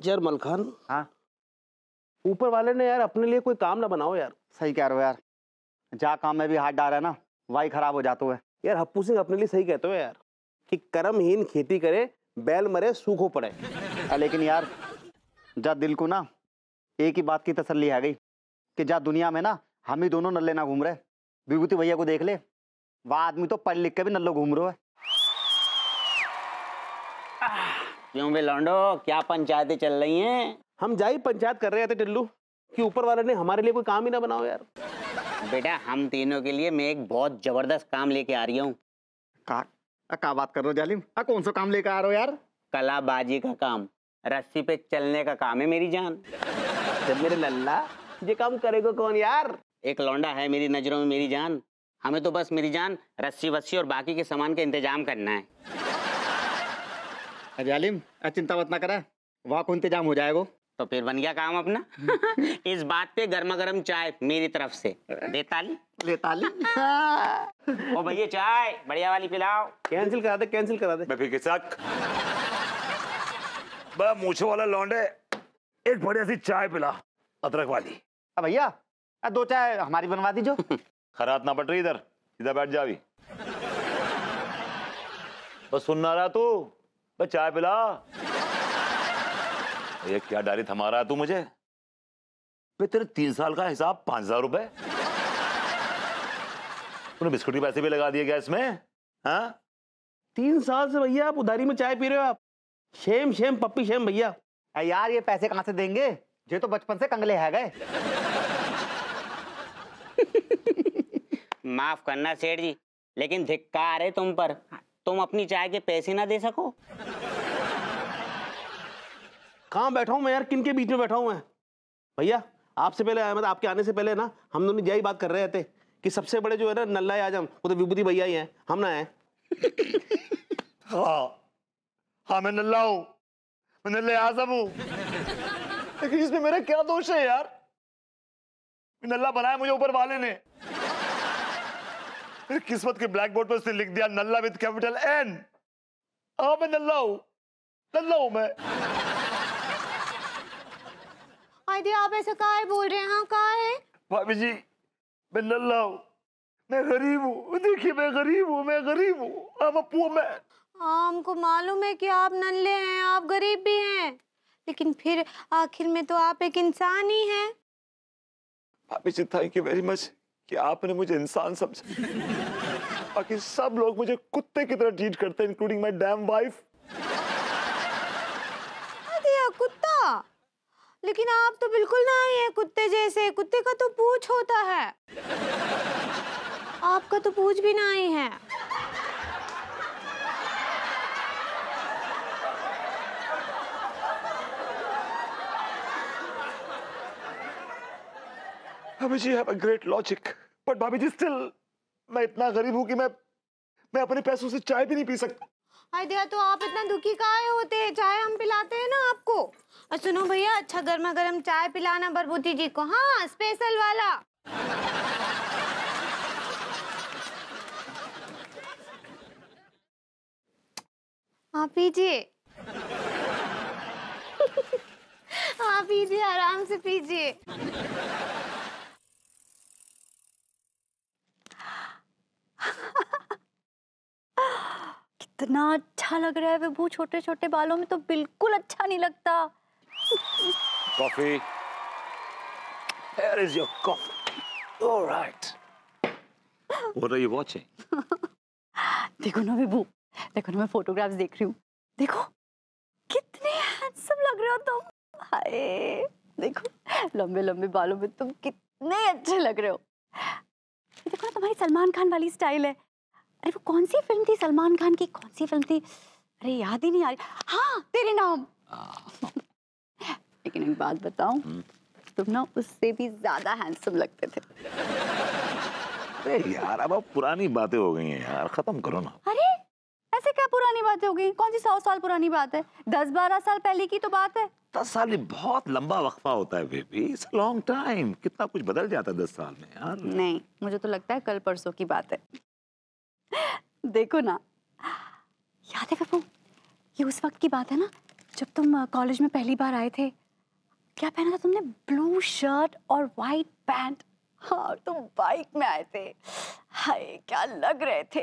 जरमल खान। हाँ। ऊपर वाले ने यार अपने लिए कोई काम ना बनाओ यार। सही कह रहे हो यार। जा काम में भी हाथ डाल रहा है ना वाई खराब हो जाता है यार हप्पू सिंह अपने लिए सही कहते हो यार कि कर्महीन खेती करे बैल मरे सूखो पड़े। लेकिन यार जा दिल को ना एक ही बात की तसल्ली है गई कि जा दुनिया में ना हम ही दोनों नल्ले ना घूम रहे। विभूति भैया को देख ले वह आदमी तो पढ़ लिख के भी नल्लो घूम रहे है। क्यों बे लौंडो क्या पंचायतें चल रही हैं? हम जाई पंचायत कर रहे थे टिल्लू कि ऊपर वाले ने हमारे लिए कोई काम ही ना बनाओ यार। बेटा हम तीनों के लिए मैं एक बहुत ज़बरदस्त काम लेके आ रही हूँ। का का बात कर रहे हो जालिम? अ, कौन सा काम लेकर आ रहे हो यार? कलाबाजी का काम रस्सी पे चलने का काम है मेरी जान। जब मेरे लल्ला ये काम करेगा कौन यार? एक लौंडा है मेरी नज़रों में मेरी जान। हमें तो बस मेरी जान रस्सी वस्सी और बाकी के सामान का इंतज़ाम करना है। जालिम अ, चिंता मत ना करा। वहाँ को इंतज़ाम हो जाएगा। तो फिर बन गया काम अपना। इस बात पे गर्मा गर्म चाय मेरी तरफ़ से। दे ताली। ले ताली। ओ भैया चाय बढ़िया वाली पिलाओ। कैंसिल करा दे कैंसिल करा दे। मैं बड़ा मूछे वाला लौंडे। एक बढ़िया सी चाय पिला अदरक वाली। अ, भैया दो चाय हमारी बनवा दीजो। खरात ना पट रही इधर। इधर बैठ जा अभी बस सुन ना रहा तू। बस चाय पिला। ये क्या डायरी थमा रहा है तू मुझे? बे तेरे तीन साल का हिसाब पाँच हज़ार रुपए। तूने बिस्कुट के पैसे भी लगा दिए क्या इसमें? हाँ? तीन साल से भैया आप उधारी में चाय पी रहे हो आप। शेम शेम पप्पी शेम भैया। यार ये पैसे कहाँ से देंगे? ये तो बचपन से कंगले है गए। माफ़ करना सेठ जी लेकिन धिक्कार है तुम पर। तुम अपनी चाय के पैसे ना दे सको। कहाँ बैठा हूँ मैं यार? किन के बीच में बैठा हूँ मैं? भैया आपसे पहले मतलब आपके आने से पहले ना हम दोनों यही बात कर रहे थे कि सबसे बड़े जो है ना नल्ला आज़म वो तो विभूति भैया ही हैं। हम ना हैं हाँ। हाँ मैं नल्ला हूँ। मैं नल्ले आज़म हूँ। लेकिन इसमें मेरा क्या दोष है यार? नल्ला बनाया मुझे ऊपर वाले ने। किस्मत के ब्लैक बोर्ड पर उसने लिख दिया नल्ला विद कैपिटल एन हाँ मैं नल्ला हूँ। नल्ला हूँ मैं। आदि आप ऐसा काहे बोल रहे हैं? हाँ काहे है? भाभी जी मैं नल्ला हूँ। मैं गरीब हूँ। देखिए मैं गरीब हूँ मैं गरीब हूँ। अब अपू मैं। हाँ हमको मालूम है कि आप नल्ले हैं आप गरीब भी हैं। लेकिन फिर आखिर में तो आप एक इंसान ही हैं। भाभी जी थैंक यू वेरी मच कि आपने मुझे इंसान समझा बाकी सब लोग मुझे कुत्ते की तरह ट्रीट करते हैं इंक्लूडिंग माय डैम वाइफ कुत्ता! लेकिन आप तो बिल्कुल ना ही हैं कुत्ते जैसे। कुत्ते का तो पूछ होता है। आपका तो पूछ भी ना ही है। भाभी जी have a great logic but भाभी जी स्टिल मैं इतना गरीब हूँ कि मैं मैं अपने पैसों से चाय भी नहीं पी सकता। दिया तो आप इतना दुखी काहे होते? हैं चाय हम पिलाते हैं ना आपको। और सुनो भैया अच्छा गर्मा गर्म चाय पिलाना बरबूती जी को। हाँ स्पेशल वाला। आप पीजिए। हाँ पीजिए, आराम से पीजिए। कितना अच्छा लग रहा है विभू छोटे छोटे बालों में तो बिल्कुल अच्छा नहीं लगता coffee Here is your coffee. All right. What are you watching? देखो ना विभू देखो ना मैं फोटोग्राफ्स देख रही हूँ देखो कितने हैंडसम लग रहे हो तुम हाय देखो लंबे लंबे बालों में तुम कितने अच्छे लग रहे हो देखो ना तुम्हारी सलमान खान वाली स्टाइल है अरे वो कौन सी फ़िल्म थी? सलमान खान की कौन सी फ़िल्म थी? अरे याद ही नहीं आ रही। हाँ तेरे नाम। लेकिन एक बात बताऊँ तुम ना उससे भी ज़्यादा हैंडसम लगते थे। अरे यार अब पुरानी बातें हो गई हैं यार खत्म करो ना। अरे ऐसे क्या पुरानी बातें हो गई? कौन सी सौ साल पुरानी बात है? दस बारह साल पहले की तो बात है। दस साल बहुत लंबा वक्फा होता है बेबी इट्स लॉन्ग टाइम कितना कुछ बदल जाता है दस साल में यार। नहीं मुझे तो लगता है कल परसों की बात है। देखो ना। याद है विभू ये उस वक्त की बात है ना, जब तुम कॉलेज में पहली बार आए थे। क्या पहना था तुमने? ब्लू शर्ट और वाइट पैंट हाँ तुम बाइक में आए थे। हाय, क्या लग रहे थे?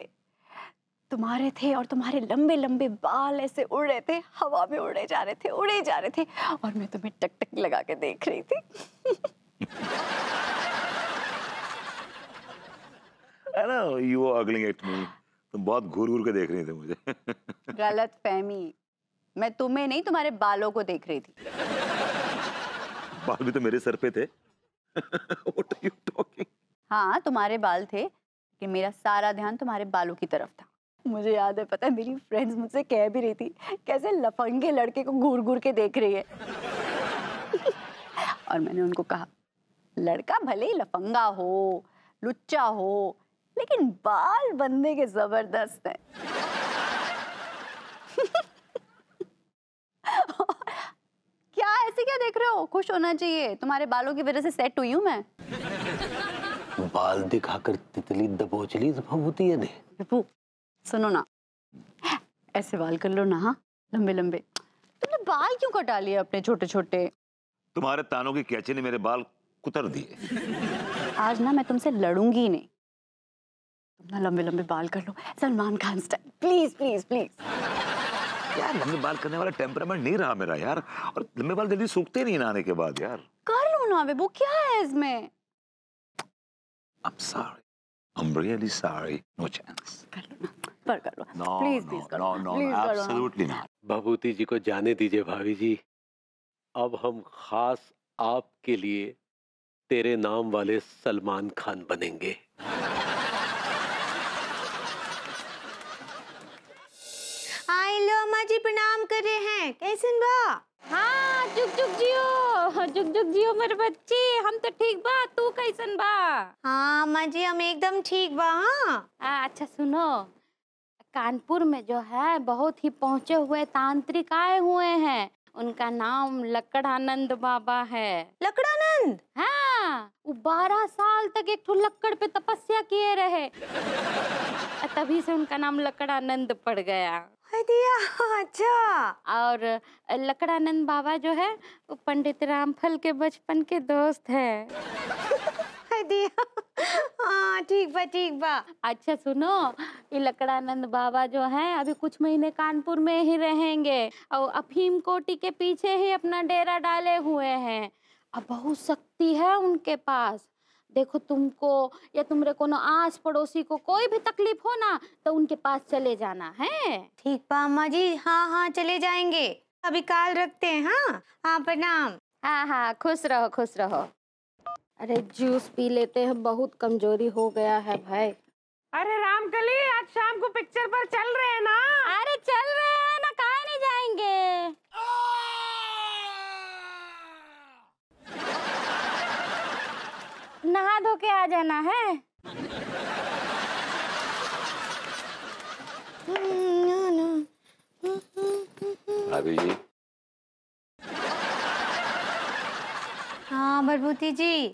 तुम्हारे थे और तुम्हारे लंबे लंबे बाल ऐसे उड़ रहे थे, हवा में उड़े जा रहे थे, उड़े जा रहे थे, और मैं तुम्हें टकटक लगा के देख रही थी। Know you were ugling at me. तुम बहुत घूर घूर के देख रही थी मुझे। गलत फहमी। मैं तुम्हें नहीं तुम्हारे बालों को देख रही थी। बाल भी तो मेरे सर पे थे। What are you talking? हाँ तुम्हारे बाल थे लेकिन मेरा सारा ध्यान तुम्हारे बालों की तरफ़ था। मुझे याद है पता है मेरी फ्रेंड्स मुझसे कह भी रही थी कैसे लफंगे लड़के को घूर घूर के देख रही है? और मैंने उनको कहा लड़का भले ही लफंगा हो लुच्चा हो लेकिन बाल बंदे के ज़बरदस्त हैं। क्या ऐसे क्या देख रहे हो? खुश होना चाहिए। तुम्हारे बालों की वजह से सेट हुई हूँ मैं। बाल दिखाकर तितली दबोचली होती है ने। सुनो ना। ऐसे बाल कर लो ना हाँ लंबे लंबे। तुमने बाल क्यों कटा लिए अपने छोटे छोटे तुम्हारे तानों की कैची ने मेरे बाल कुतर दिए। आज ना मैं तुमसे लड़ूँगी नहीं। तुम ना लंबे लंबे बाल कर लो। Salman Khan style please please please यार लंबे बाल करने वाला टेम्परामेंट नहीं रहा मेरा यार। और लंबे बाल जल्दी सूखते नहीं नहाने के बाद यार। कर लो ना विपू क्या है इसमें? I'm sorry. I'm really sorry. No chance. कर लो ना पर कर लो। No, please no, please no, करो ना। भभूति जी को जाने दीजिए भाभी जी। अब हम खास आपके लिए तेरे नाम वाले सलमान खान बनेंगे। आई लो अम्मा जी प्रणाम कर रहे हैं। कैसन बा? हाँ जुग जुग जियो। जुग जुग जियो मेरे बच्चे हम तो ठीक बा। तू कैसन बा? हाँ अम्मा जी हम एकदम ठीक बा हाँ। अच्छा सुनो कानपुर में जो है बहुत ही पहुँचे हुए तांत्रिक आए हुए हैं। उनका नाम लकड़ानंद बाबा है। लकड़ानंद? हाँ वो बारह साल तक एक ठो लक्कड़ पे तपस्या किए रहे। तभी से उनका नाम लकड़ानंद पड़ गया। अच्छा। और लकड़ानंद बाबा जो है वो पंडित रामफल के बचपन के दोस्त है। दिया। हाँ ठीक बा ठीक बा। अच्छा सुनो ये लकड़ानंद बाबा जो हैं अभी कुछ महीने कानपुर में ही रहेंगे और अफीम कोटी के पीछे ही अपना डेरा डाले हुए हैं। अब बहुत शक्ति है उनके पास। देखो तुमको या तुम्हारे कोनो आस पड़ोसी को कोई भी तकलीफ़ हो ना तो उनके पास चले जाना है? ठीक बा अम्मा जी हाँ हाँ चले जाएँगे। अभी काल रखते हैं हाँ? हाँ प्रणाम। हाँ हाँ खुश रहो खुश रहो। अरे जूस पी लेते हैं बहुत कमज़ोरी हो गया है भाई। अरे रामकली आज शाम को पिक्चर पर चल रहे हैं ना? अरे चल रहे हैं ना कहा नहीं जाएँगे नहा धो के आ जाना है। भाभी जी। हाँ भरभूति जी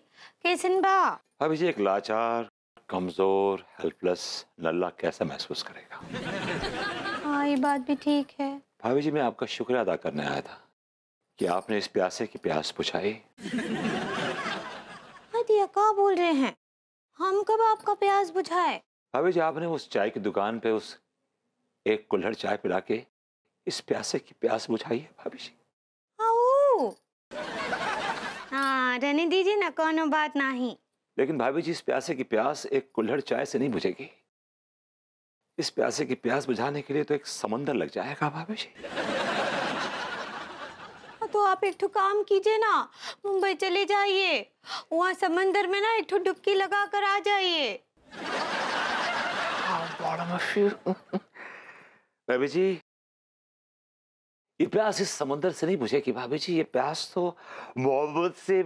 कैसन बा? भाभी जी एक लाचार कमज़ोर हेल्पलेस नल्ला कैसा महसूस करेगा? हाँ ये बात भी ठीक है। भाभी जी मैं आपका शुक्रिया अदा करने आया था कि आपने इस प्यासे की प्यास बुझाई। क्या बोल रहे हैं? हम कब आपका प्यास बुझाए? भाभी जी आपने उस चाय की दुकान पे उस एक कुल्हड़ चाय पिला के इस प्यासे की प्यास बुझाई है भाभी जी हाँ रहने दीजिए ना कोनो बात नहीं। लेकिन भाभी जी इस प्यासे की प्यास एक कुल्हड़ चाय से नहीं बुझेगी। इस प्यासे की प्यास बुझाने के लिए तो एक समंदर लग जाएगा भाभी जी हाँ, तो आप एक ठो काम कीजिए ना मुंबई चले जाइए। वहाँ समंदर में ना एक ठो डुबकी लगा कर आ जाइए। भाभी जी ये प्यास इस समंदर से नहीं बुझेगी भाभी जी ये प्यास तो मोहब्बत से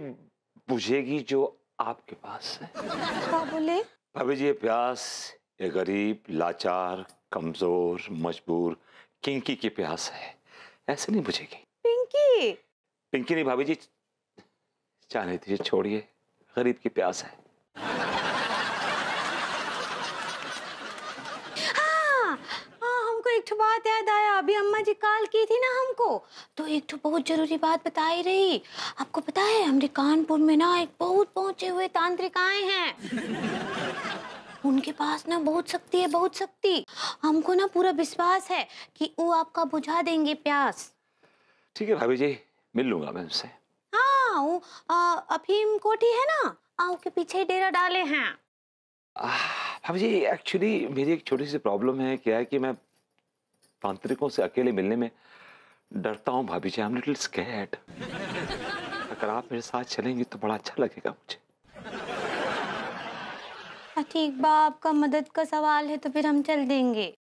बुझेगी जो आपके पास है। क्या बोले। भाभी जी ये प्यास ये गरीब लाचार कमज़ोर मजबूर किंकी की प्यास है ऐसे नहीं बुझेगी। पिंकी। पिंकी नहीं भाभी जी जाने दीजिए छोड़िए। गरीब की प्यास है। हाँ हाँ हमको एक बात याद आया। अभी अम्मा जी कॉल की थी ना हमको। तो एक ठो बहुत ज़रूरी बात बताई रही। आपको पता है हमारे कानपुर में ना एक बहुत पहुँचे हुए तांत्रिक आए हैं। उनके पास ना बहुत शक्ति है बहुत शक्ति। हमको ना पूरा विश्वास है कि वो आपका बुझा देंगे प्यास। ठीक है भाभी जी मिल लूँगा मैं उनसे। हाँ अफीम कोठी है ना? आओ के पीछे ही डेरा डाले हैं। भाभी जी एक्चुअली मेरी एक छोटी सी प्रॉब्लम है। क्या है कि मैं तांत्रिकों से अकेले मिलने में डरता हूँ भाभी जी। आई एम लिटिल स्कैर्ड अगर आप मेरे साथ चलेंगी तो बड़ा अच्छा लगेगा मुझे। हाँ, ठीक बा आपका मदद का सवाल है तो फिर हम चल देंगे।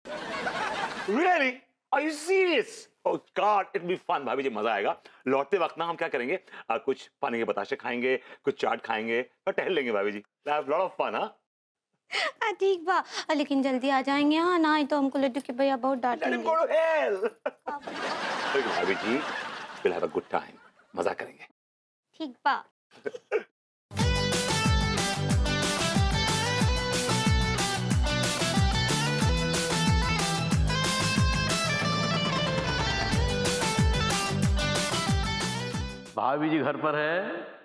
Really? Are you serious? God, it'll be fun. भाभी जी मज़ा आएगा। लौटते वक्त ना हम क्या करेंगे? आ, कुछ पानी के बताशे खाएँगे कुछ चाट खाएँगे और टहल लेंगे भाभी जी। लॉट ऑफ़ फन हाँ। हाँ, ठीक बा। हाँ, लेकिन जल्दी आ जाएँगे हाँ ना ही तो हमको लड्डू के भैया बहुत डांटेंगे. Okay, भाभी जी we'll have a good time. मज़ा करेंगे। ठीक बा। भाभी जी घर पर है।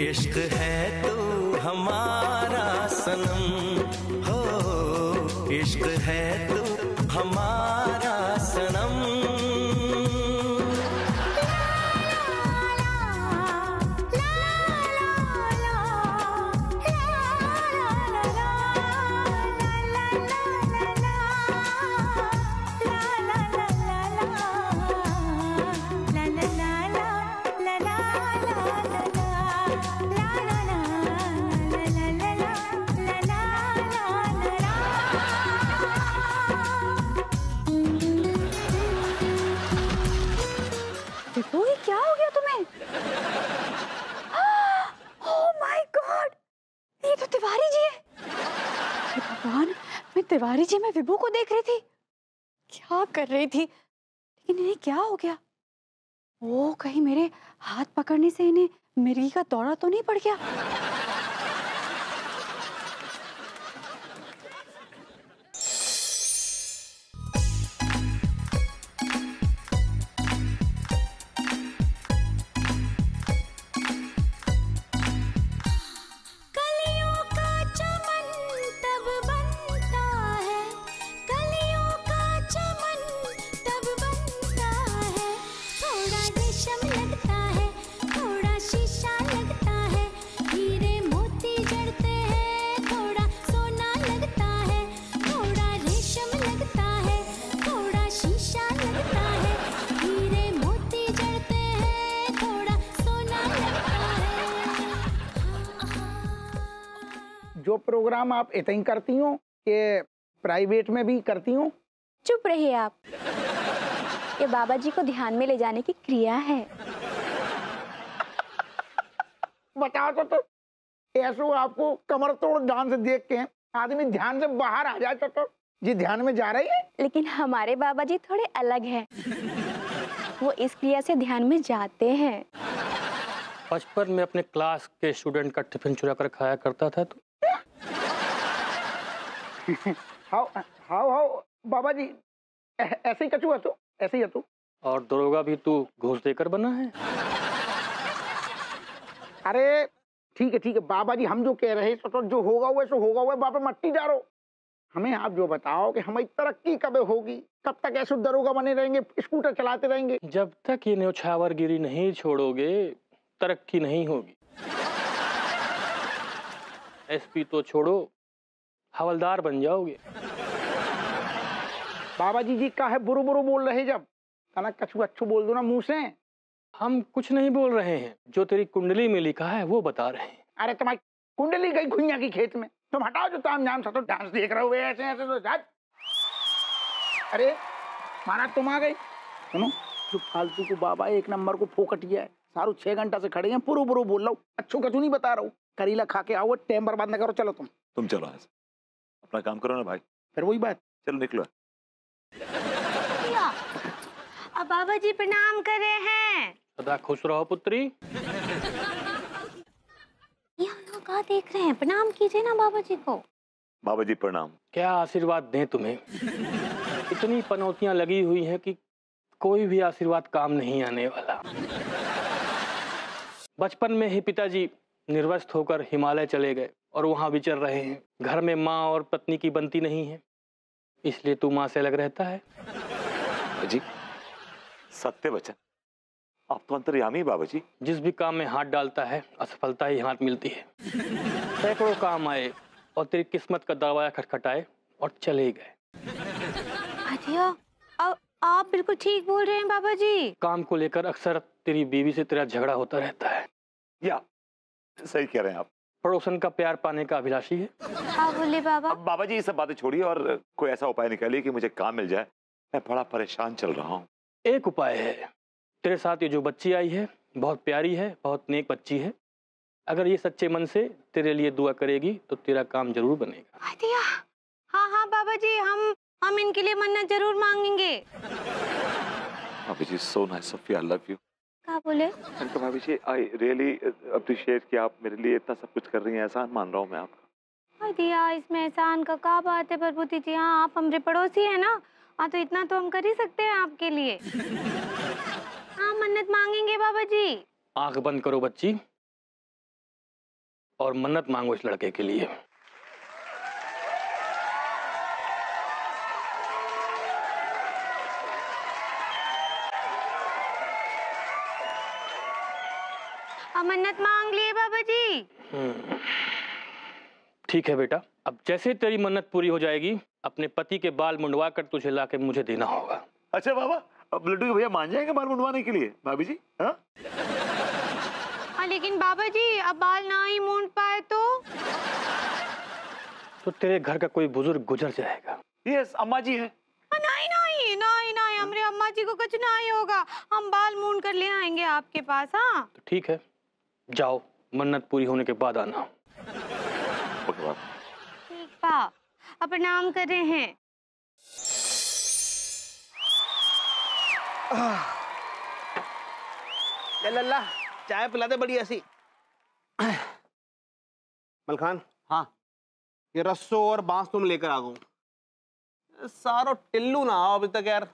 इश्क है तू हमारा सनम। हो इश्क है तू तिवारी जी, मैं विभू को देख रही थी। क्या कर रही थी? लेकिन इन्हें क्या हो गया? वो कहीं मेरे हाथ पकड़ने से इन्हें मिर्गी का दौरा तो नहीं पड़ गया? प्रोग्राम आप इतनी करती हो कि प्राइवेट में भी करती हो? चुप रहिए आप। ये बाबा जी को ध्यान में ले जाने की क्रिया है। बताओ तो, तो ऐसो आपको कमर तोड़ ध्यान से देख के आदमी ध्यान से बाहर आ जाए तो, तो। जी ध्यान में जा रही है? लेकिन हमारे बाबा जी थोड़े अलग हैं। वो इस क्रिया से ध्यान में जाते हैं। बचपन में अपने क्लास के स्टूडेंट का टिफ़िन चुरा कर खाया करता था तो हाउ हाउ हाउ बाबा जी ऐसे ही कचू तो ऐसे ही है तो। और दरोगा भी तू घूस देकर बना है? अरे ठीक है ठीक है बाबा जी हम जो कह रहे हैं तो, तो जो होगा हुआ सो होगा हुआ बाबा मट्टी डालो हमें आप जो बताओ कि हमारी तरक्की कब होगी? कब तक ऐसे दरोगा बने रहेंगे स्कूटर चलाते रहेंगे? जब तक ये न्यौछावरगिरी नहीं छोड़ोगे तरक्की नहीं होगी। एसपी तो छोड़ो हवलदार बन जाओगे। बाबा जी जी का है बुरु बुरु बोल रहे जब। तना कछु अच्छो बोल दो ना मुँह से। हम कुछ नहीं बोल रहे हैं। जो तेरी कुंडली में लिखा है वो बता रहे हैं। अरे तुम्हारी कुंडली गई खुइया की खेत में। तुम हटाओ जो ताम झाम सा तो डांस देख रहे हो ऐसे ऐसे तो जा अरे महाराज तुम आ गए सुनो जो फालतू को बाबा एक नंबर को फोकटिया है सारू छह घंटा से खड़े हैं पुरु पुरु बोल रहा हूँ। अच्छो कछु नहीं बता रहा हूँ। करीला खा के आओ टाइम बर्बाद न करो चलो तुम। तुम चलो यहाँ से अपना काम करो ना भाई। फिर वही बात। चलो निकलो। अब बाबा जी प्रणाम करे हैं। सदा खुश रहो पुत्री। ये हम लोग कहाँ देख रहे हैं? प्रणाम कीजिए ना बाबा जी को। बाबा जी प्रणाम। क्या आशीर्वाद दें तुम्हें? इतनी पनौतियाँ लगी हुई हैं कि कोई भी आशीर्वाद काम नहीं आने वाला। बचपन में ही पिताजी निर्वस्त होकर हिमालय चले गए। और वहाँ विचर रहे हैं। घर में माँ और पत्नी की बनती नहीं है। इसलिए तू माँ से अलग रहता है। जी सत्य वचन। आप तो अंतर्यामी बाबा जी जिस भी काम में हाथ डालता है असफलता ही हाथ मिलती है। सैकड़ों काम आए और तेरी किस्मत का दरवाज़ा खटखटाए और चले गए। अब आप बिल्कुल ठीक बोल रहे हैं बाबा जी काम को लेकर अक्सर तेरी बीवी से तेरा झगड़ा होता रहता है। या सही कह रहे हैं आप। पड़ोसन का प्यार पाने का अभिलाषी है। हाँ बोले बाबा। अब बाबा जी ये सब बातें छोड़िए और कोई ऐसा उपाय निकालिए कि मुझे काम मिल जाए। मैं बड़ा परेशान चल रहा हूँ। एक उपाय है। तेरे साथ ये जो बच्ची आई है बहुत प्यारी है बहुत नेक बच्ची है। अगर ये सच्चे मन से तेरे लिए दुआ करेगी तो तेरा काम ज़रूर बनेगा। हाँ हाँ बाबा जी हम हम इनके लिए मन्नत ज़रूर मांगेंगे। भाभी जी so nice of you I love you क्या बोले? तो भाभी जी आई रियली अप्रिशिएट कि आप मेरे लिए इतना सब कुछ कर रही हैं एहसान मान रहा हूँ मैं आपका। अरिया इसमें एहसान का क्या बात है प्रभुति जी? हाँ आप हमारे पड़ोसी है ना? हाँ तो इतना तो हम कर ही सकते हैं आपके लिए। हाँ मन्नत मांगेंगे बाबा जी। आँख बंद करो बच्ची और मन्नत मांगो इस लड़के के लिए। हम मन्नत मांग लिए बाबा जी हम्म। ठीक है बेटा अब जैसे तेरी मन्नत पूरी हो जाएगी अपने पति के बाल मुंडवा कर तुझे ला के मुझे देना होगा। अच्छा बाबा अब लड्डू के भैया मान जाएँगे बाल मुंडवाने के लिए भाभी जी? हाँ? हाँ लेकिन बाबा जी अब बाल ना ही मूंड पाए तो? तो तेरे घर का कोई बुज़ुर्ग गुजर जाएगा। यस अम्मा जी है। हाँ, नहीं नहीं नहीं नहीं हमारे अम्मा जी को कुछ नहीं होगा। हम बाल मूंड कर ले आएँगे आपके पास हाँ? तो ठीक है। जाओ मन्नत पूरी होने के बाद आना। ठीक बा अब प्रणाम कर रहे हैं। ले लल्ला चाय पिला दे बढ़िया सी। मलखान हाँ। ये रस्सो और बाँस तुम लेकर आ गो। सारो टिल्लू ना आओ अभी तक यार।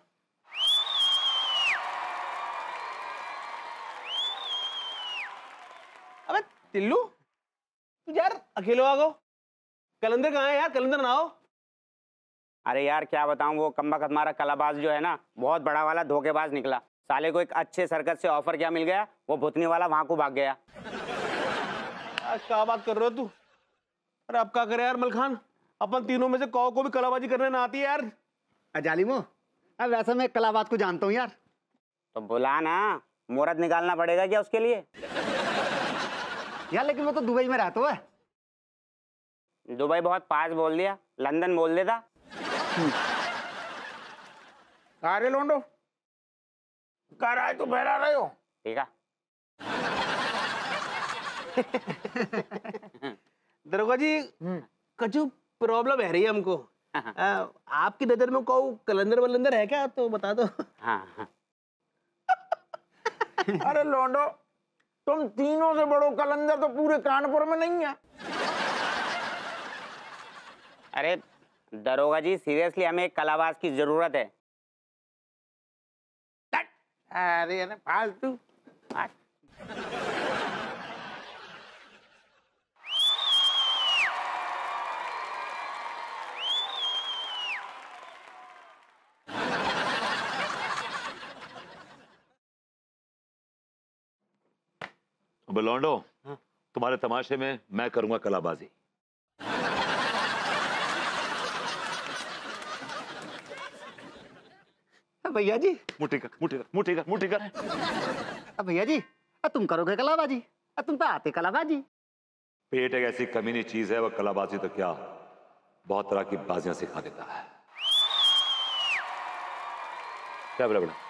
टिल्लू तू यार अकेले आ गो कलंदर कहाँ है यार? कलंदर ना आओ अरे यार क्या बताऊँ वो कम्बक हमारा कलाबाज जो है ना बहुत बड़ा वाला धोखेबाज निकला। साले को एक अच्छे सर्कस से ऑफ़र क्या मिल गया? वो भुतनी वाला वहाँ को भाग गया। क्या बात कर रहे हो तू? अरे अब क्या करे यार मलखान अपन तीनों में से कौ को भी कलाबाजी करने ना आती है यार। अजालिमो अब वैसे मैं कलाबाज को जानता हूँ यार। तो बुला ना मुहूर्त निकालना पड़ेगा क्या उसके लिए? यार लेकिन वो तो दुबई में रहता है दुबई बहुत पास बोल दिया लंदन बोल देता। अरे लोंडो? कर आए तो बहरा रहे हो। ठीक है। दरोगा जी कछु प्रॉब्लम है रही है हमको। आ, आपकी नज़र में कौ कलंदर वलंदर है क्या? तो बता दो। हाँ हाँ। अरे लोंडो तुम तीनों से बड़ो कलंदर तो पूरे कानपुर में नहीं है। अरे दरोगा जी सीरियसली हमें एक कलाबाज की ज़रूरत है। अरे अरे फालतू। बलौंडो तुम्हारे तमाशे में मैं करूँगा कलाबाजी। भैया जी। मुठी कर मुठी कर मुठी कर मुट्ठी कर। भैया जी अब तुम करोगे कलाबाजी? अब तुम तो आते कलाबाजी। पेट एक ऐसी कमीनी चीज़ है वह कलाबाजी तो क्या बहुत तरह की बाजियाँ सिखा देता है। क्या बोला बेटा